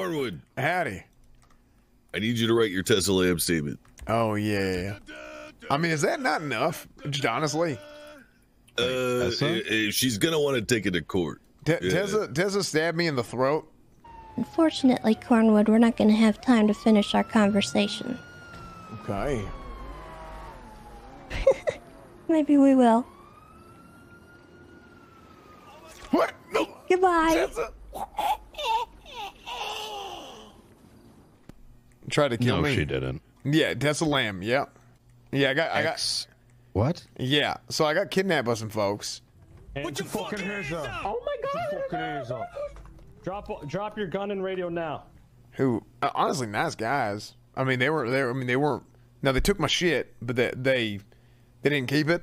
Cornwood, Howdy. I need you to write your Tessa Lamb statement. Oh yeah. I mean, is that not enough? Just honestly, Uh, Tessa? eh, she's gonna want to take it to court. Te- Yeah. Tessa Tessa stabbed me in the throat. Unfortunately, Cornwood, we're not going to have time to finish our conversation. Okay. Maybe we will. What? No. Goodbye. Tessa. Tried to kill No, me. she didn't. Yeah, Tessa Lamb. Yeah. Yeah, I got. I got. What? Yeah. So I got kidnapped by some folks. Put your fucking hands up. Oh my god. Put your fucking hands up. Drop drop your gun and radio now. who uh, honestly nice guys. I mean, they were they. Were, I mean, they weren't. Now they took my shit, but they they, they didn't keep it.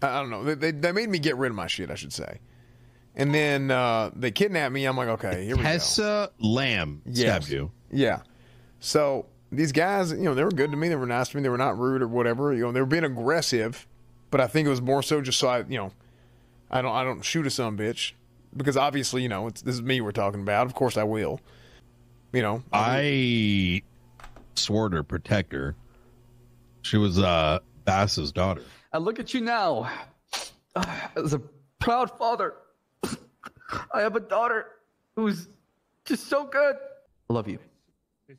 I, I don't know. They, they they made me get rid of my shit, I should say. And then uh, they kidnapped me. I'm like, okay, here we go. Tessa Lamb Yes. stabbed you. Yeah. So these guys, you know, they were good to me. They were nice to me. They were not rude or whatever. You know, they were being aggressive, but I think it was more so just so I, you know, I don't I don't shoot a some bitch because obviously, you know, it's, this is me we're talking about. Of course, I will. You know, I swore to protect her. She was uh Baas's daughter. And look at you now. As a proud father, I have a daughter who's just so good. I love you.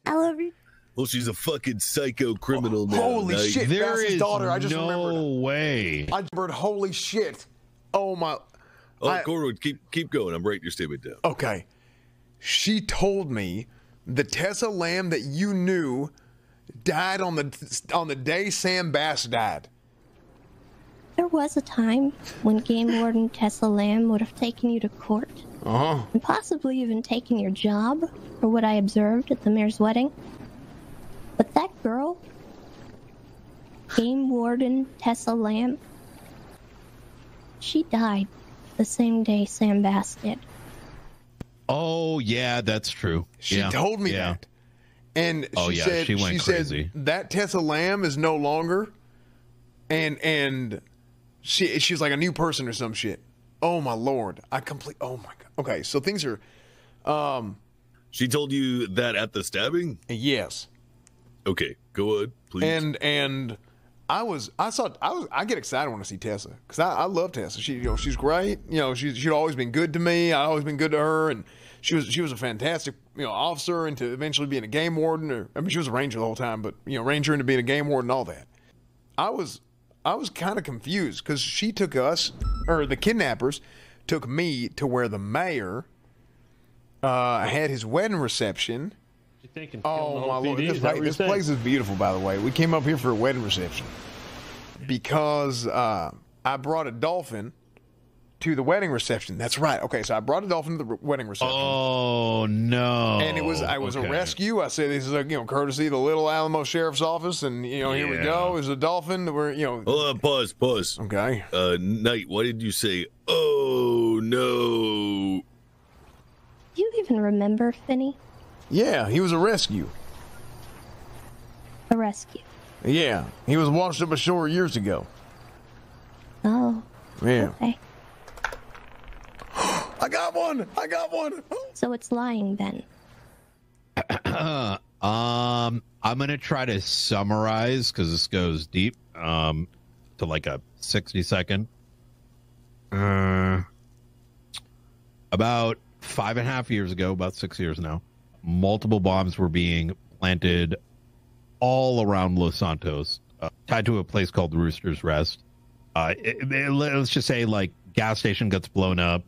I love you. Well, she's a fucking psycho criminal now. Holy Now, shit. There Baas's is daughter, I just no remembered. way. I just remembered. Holy shit! Oh my. Oh, I- Cornwood, keep keep going. I'm writing your statement down. Okay. She told me the Tessa Lamb that you knew died on the on the day Sam Baas died. There was a time when Game Warden Tessa Lamb would have taken you to court Uh huh. and possibly even taking your job for what I observed at the mayor's wedding. But that girl, Game Warden Tessa Lamb, she died the same day Sam Baas did. Oh yeah, that's true. She Yeah, told me yeah. that. And Oh, she yeah, said she went said crazy. that Tessa Lamb is no longer and and she she's like a new person or some shit. Oh my lord. I complete Oh my god. Okay, so things are um She told you that at the stabbing. yes. Okay, go on, please. And and I was I saw I was I get excited when I see Tessa because I, I love Tessa. She you know she's great. You know she's she'd always been good to me. I always been good to her, and she was she was a fantastic you know officer into eventually being a game warden. Or I mean she was a ranger the whole time, but you know ranger into being a game warden, all that. I was I was kind of confused because she took us or the kidnappers took me to where the mayor uh, had his wedding reception. You thinking? Oh my lord! This, place, this place is beautiful, by the way. We came up here for a wedding reception because uh, I brought a dolphin to the wedding reception. That's right. Okay, so I brought a dolphin to the wedding reception, Oh no! and it was I was Okay. a rescue. I said this is a you know courtesy of the Little Alamo Sheriff's Office, and you know here we Yeah. go. Is a dolphin. that We're you know Hold on, pause, pause. okay. Uh, Knight, why did you say, "Oh no"? You even remember Finny? Yeah, he was a rescue. A rescue. Yeah, he was washed up ashore years ago. Oh, Yeah, okay. I got one. I got one. So it's lying then. Um, I'm gonna try to summarize because this goes deep. Um, to like a 60 second. Uh, about five and a half years ago, about six years now, multiple bombs were being planted all around Los Santos, uh, tied to a place called Rooster's Rest. Uh, it- it- let's just say like gas station gets blown up,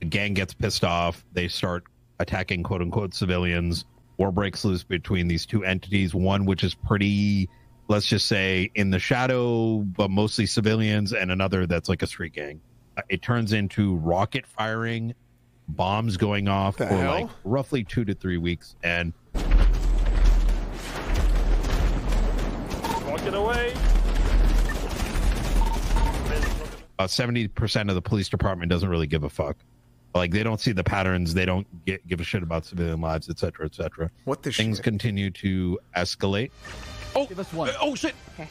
the gang gets pissed off, they start attacking quote unquote civilians. War breaks loose between these two entities. One which is pretty, let's just say, in the shadow, but mostly civilians, and another that's like a street gang. Uh, It turns into rocket firing, bombs going off The for hell? like roughly two to three weeks, and Walking away. uh, seventy percent of the police department doesn't really give a fuck. Like they don't see the patterns, they don't get, give a shit about civilian lives, et cetera, et cetera. What the Things shit? continue to escalate. Give us one. Oh shit! Okay.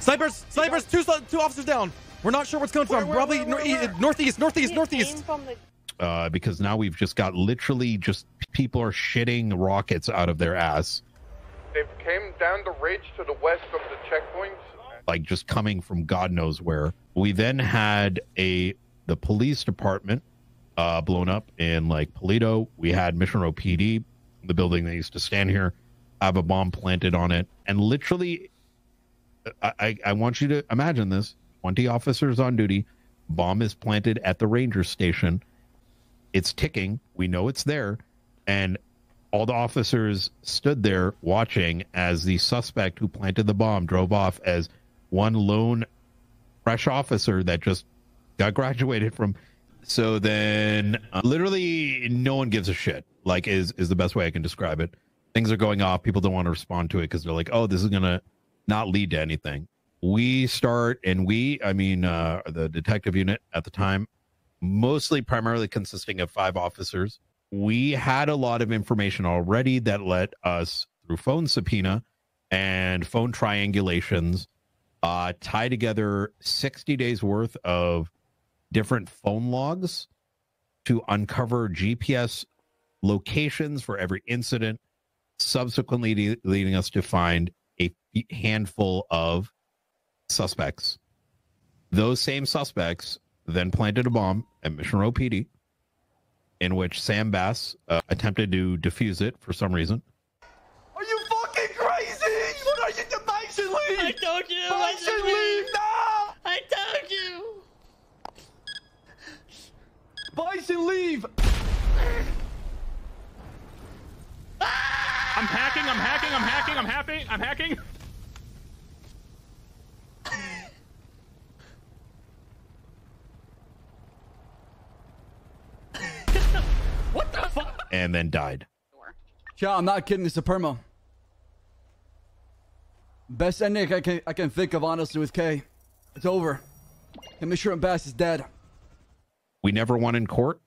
Snipers! Snipers! Two two officers down. We're not sure what's coming from. where, Probably where, nor- where, where? northeast, northeast, northeast. came from the uh, because now we've just got literally just people are shitting rockets out of their ass, They came down the ridge to the west of the checkpoints. like just coming from God knows where. We then had a the police department uh, blown up in like Paleto. We had Mission Row PD, the building that used to stand here, have a bomb planted on it, and literally, I, I, I want you to imagine this: twenty officers on duty, bomb is planted at the ranger station. It's ticking. We know it's there, and all the officers stood there watching as the suspect who planted the bomb drove off as one lone fresh officer that just got graduated from so then uh, literally no one gives a shit like is is the best way i can describe it. Things are going off. People don't want to respond to it because they're like oh this is gonna not lead to anything. We start and we i mean uh the detective unit at the time mostly primarily consisting of five officers. We had a lot of information already that let us through phone subpoena and phone triangulations uh, tie together 60 days worth of different phone logs to uncover GPS locations for every incident, subsequently le- leading us to find a handful of suspects. Those same suspects then planted a bomb at Mission Row PD, in which Sam Baas uh, attempted to defuse it for some reason. Are you fucking crazy? What are you, Bison leave? I told you. Bison leave now! I told you. Bison leave! I'm hacking, I'm hacking, I'm hacking, I'm hacking, I'm hacking. what the fuck? and then died. Yeah, I'm not kidding. It's a permo. Best ending I can I can think of honestly with K. It's over. Commissioner Baas is dead. We never won in court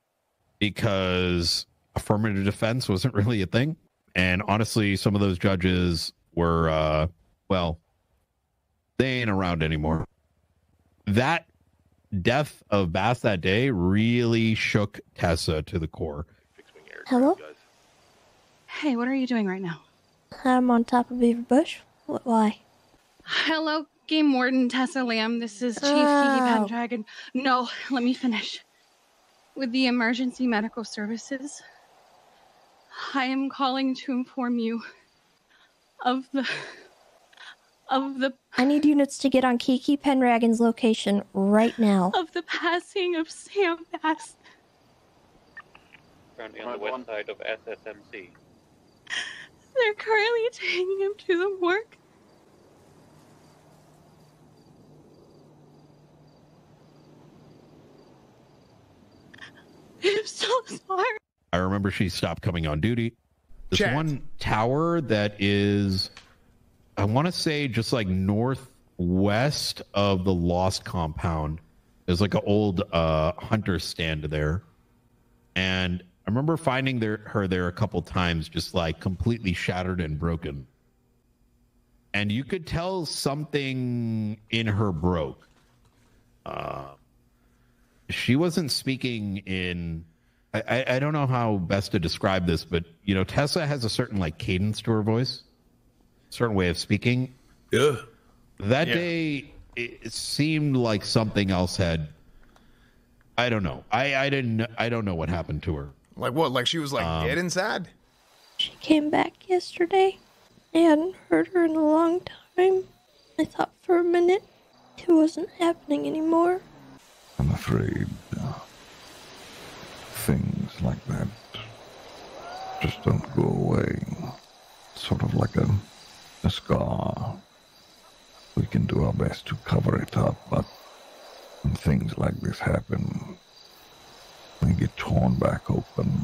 because affirmative defense wasn't really a thing. And honestly, some of those judges were, uh, well, they ain't around anymore. That death of Baas that day really shook Tessa to the core. Hello? Hey, what are you doing right now? I'm on top of Beaver Bush. What, why? Hello, Game Warden Tessa Lamb. This is Chief Kiki Oh. Pendragon. No, let me finish. With the emergency medical services, I am calling to inform you of the of the I need units to get on Kiki Pendragon's location right now. of the passing of Sam Baas. Currently on the west side of SSMC. They're currently taking him to the morgue. I'm so sorry. I remember she stopped coming on duty. This Chat. one tower that is, I want to say, just like northwest of the Lost compound. There's like an old uh, hunter stand there, and I remember finding there, her there a couple times, just like completely shattered and broken. And you could tell something in her broke. Uh, she wasn't speaking in I, I, I don't know how best to describe this, but you know, Tessa has a certain like cadence to her voice, certain way of speaking. Yeah. That Yeah. day, it, it seemed like something else had. I don't know. I I didn't. I don't know what happened to her. Like what? Like she was like Um, dead inside? She came back yesterday. I hadn't heard her in a long time. I thought for a minute it wasn't happening anymore. I'm afraid uh, things like that just don't go away. Sort of like a, a scar. We can do our best to cover it up, but when things like this happen, they get torn back open.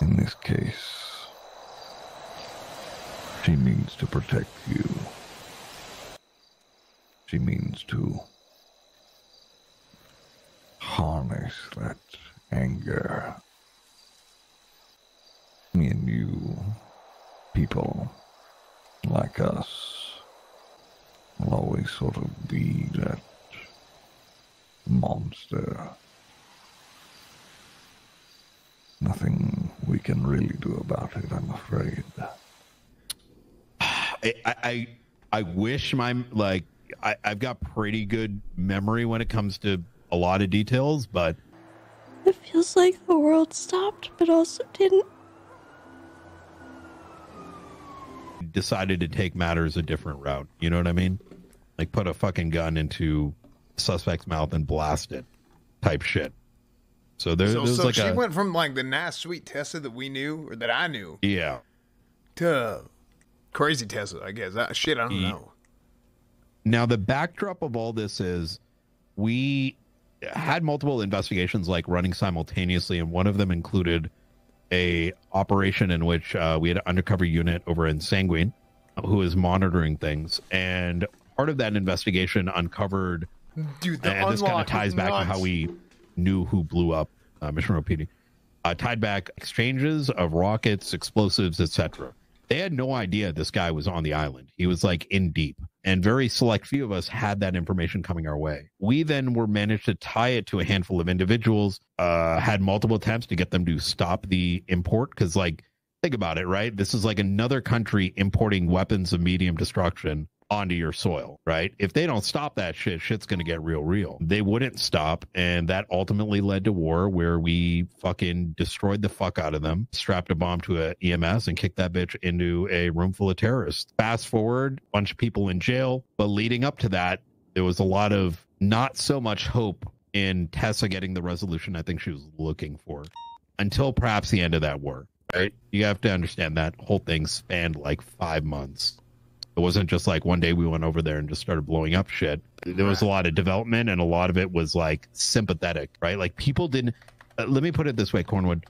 In this case, she needs to protect you. She means to harness that anger. Me and you, people like us, will always sort of be that monster. Nothing we can really do about it, I'm afraid. I, I I wish my like I, I've got pretty good memory when it comes to a lot of details, but It feels like the world stopped, but also didn't. decided to take matters a different route. You know what I mean? Like put a fucking gun into suspect's mouth and blast it, type shit. So there, so there's so like she a went from like the nice, sweet Tessa that we knew or that I knew yeah. to crazy Tessa. I guess I, shit. I don't Ye- know. Now the backdrop of all this is we had multiple investigations like running simultaneously, and one of them included a operation in which uh, we had an undercover unit over in Sanguine who was monitoring things, and part of that investigation uncovered. Dude, the and this kind of ties back to how we knew who blew up uh, Mission PD. Uh, tied back exchanges of rockets, explosives, etc. They had no idea this guy was on the island. He was like in deep, and very select few of us had that information coming our way. We then were managed to tie it to a handful of individuals. Uh, had multiple attempts to get them to stop the import because, like, think about it, right? This is like another country importing weapons of medium destruction onto your soil, right? If they don't stop that shit, shit's going to get real, real. They wouldn't stop. And that ultimately led to war where we fucking destroyed the fuck out of them, strapped a bomb to an EMS and kicked that bitch into a room full of terrorists. Fast forward, bunch of people in jail. But leading up to that, there was a lot of not so much hope in Tessa getting the resolution I think she was looking for until perhaps the end of that war, right? You have to understand that whole thing spanned like five months. It wasn't just like one day we went over there and just started blowing up shit. There was a lot of development, and a lot of it was like sympathetic, right? Like people didn't. Uh, let me put it this way, Cornwood.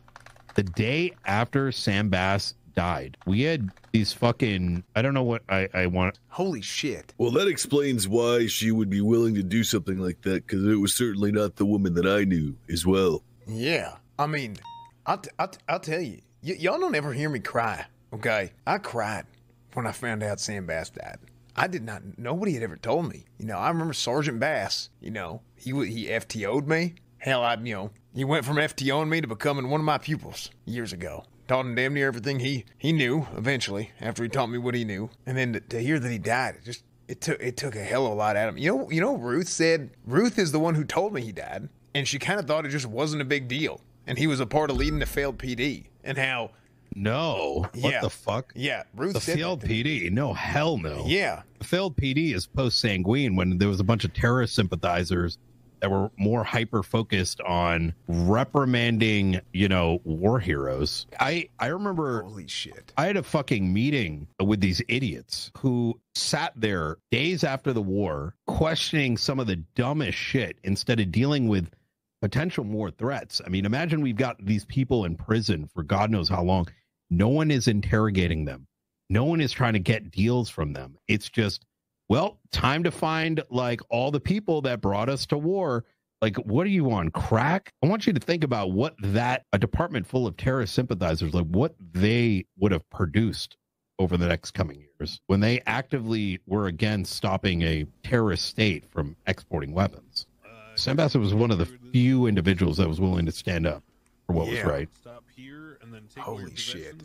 The day after Sam Baas died, we had these fucking. I don't know what I, I want. Holy shit. Well, that explains why she would be willing to do something like that, because it was certainly not the woman that I knew as well. Yeah, I mean, I'll, t- I'll, t- I'll tell you, y- y'all don't ever hear me cry, okay? I cried when I found out Sam Baas died. I did not, nobody had ever told me. You know, I remember Sergeant Baas, you know, he he FTO'd me. Hell, I, you know, he went from FTOing me to becoming one of my pupils years ago. Taught him damn near everything he, he knew eventually after he taught me what he knew. And then to, to hear that he died, it just, it took it took a hell of a lot out of me. You know, you know, Ruth said Ruth is the one who told me he died, and she kind of thought it just wasn't a big deal, and he was a part of leading the failed PD, and how No. What Yeah. the fuck? yeah, Ruth The failed. PD? No, hell no. Yeah, The failed PD is post Sanguine when there was a bunch of terrorist sympathizers that were more hyper focused on reprimanding, you know, war heroes. I I remember holy shit. I had a fucking meeting with these idiots who sat there days after the war questioning some of the dumbest shit instead of dealing with potential more threats. I mean, imagine we've got these people in prison for God knows how long. No one is interrogating them. No one is trying to get deals from them. It's just, well, time to find like all the people that brought us to war. Like, what are you on crack? I want you to think about what that a department full of terrorist sympathizers, like what they would have produced over the next coming years when they actively were against stopping a terrorist state from exporting weapons. Uh, Sam Bassett was one of the few individuals that was willing to stand up for what Yeah. was right. Stop here and then take Holy shit.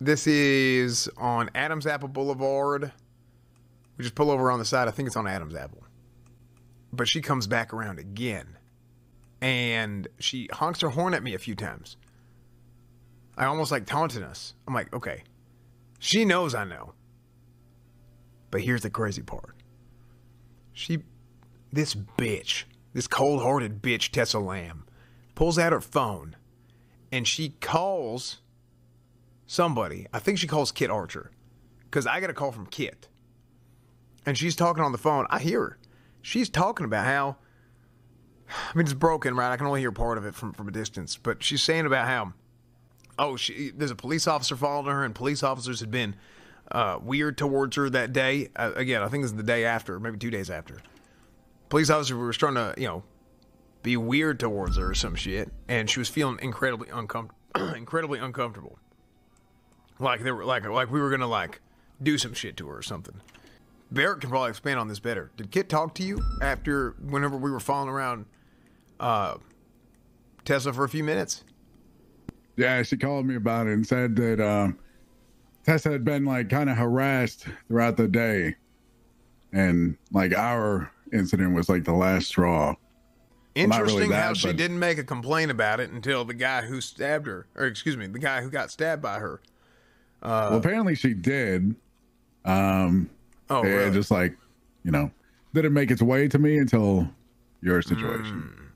This is on Adams Apple Boulevard. We just pull over on the side. I think it's on Adams Apple. But she comes back around again. And she honks her horn at me a few times. I almost like taunting us. I'm like, okay. She knows I know. But here's the crazy part. She, this bitch, this cold hearted bitch, Tessa Lamb, pulls out her phone and she calls somebody. I think she calls Kit Archer because I got a call from Kit. And she's talking on the phone. I hear her. She's talking about how, I mean, it's broken, right? I can only hear part of it from, from a distance. But she's saying about how, oh, she, there's a police officer following her, and police officers had been uh, weird towards her that day. Uh, again, I think it was the day after, maybe two days after. Police officers were trying to, you know, be weird towards her or some shit, and she was feeling incredibly uncomfortable, incredibly uncomfortable. Like they were like like we were gonna like do some shit to her or something. Barrett can probably expand on this better. Did Kit talk to you after whenever we were following around uh, Tessa for a few minutes. Yeah, she called me about it and said that um, Tessa had been like kind of harassed throughout the day, and like our incident was like the last straw. Not really Interesting how she but- didn't make a complaint about it until the guy who stabbed her, or excuse me, the guy who got stabbed by her. Uh, well, apparently she did. Um, Oh, really? just like you know, didn't make its way to me until your situation. I'm